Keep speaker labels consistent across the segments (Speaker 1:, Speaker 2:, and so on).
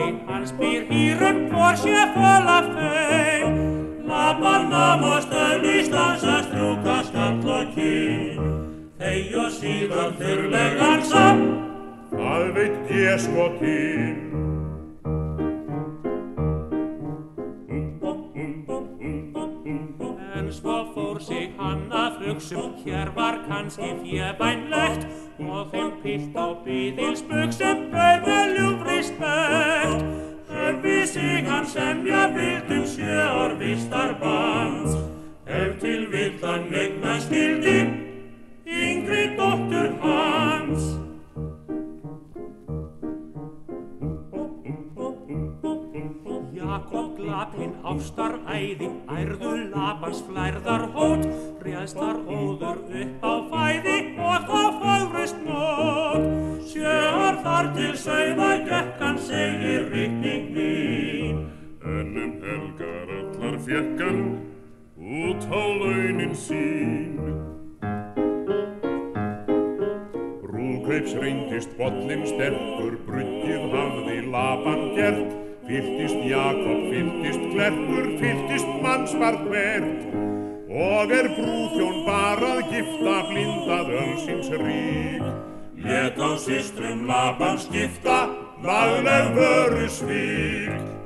Speaker 1: Jakob smali, hann spyr hýrum hvor sé föl af þeim. Laban nam og stöðni stansa strúka skall og kyn. Þeg og síðan þurrlegan samt,
Speaker 2: Það veit ég sko
Speaker 1: að flugsum, hér var kannski fjebænlegt og þeim pilt á byðilsbuxum bauð vistar bands, ef til vill hann megna skildi, yngri dóttur hans. Jakob glapinn ástar æði, ærðu labans flærðar hót, réðstar óður upp á fæði og þá fágrust mót. Sjöar þar til sauða gekkan
Speaker 2: fjekkan út á launin sín. Rúðkaups reyndist bollin sterkur, bruggið hafði laban gert, Fyltist Jakob, fyltist klerkur, fyltist mannsvar hvert, og er brúðjón barað gifta blindað ölsins rík.
Speaker 1: Lét á systrum laban skipta,
Speaker 2: lagleg vöru svík.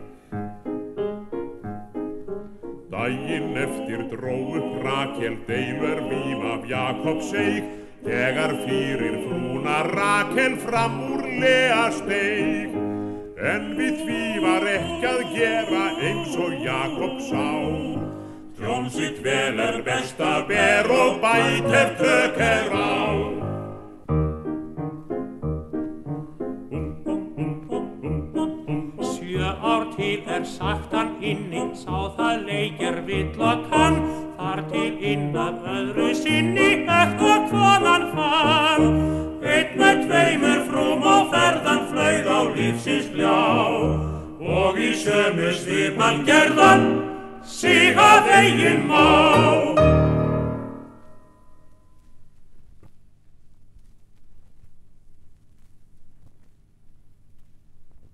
Speaker 2: Dægin eftir dró upp Rakel deilver víf af Jakobs eig, þegar fyrir frúna Rakel fram úr Lea steig. En við því var ekki að gera eins og Jakob sá.
Speaker 1: Tjón sitt vel er best
Speaker 2: að ber og bæt ef
Speaker 1: til er sagt hann inni, sá það leikir vill og kann, þar til inn að öðru sinni eftir og hvað hann fann. Eitt með tveimur frúm og ferðan flauð á lífsins gljá, og í sömu svipan gerðan, sig að eigin má.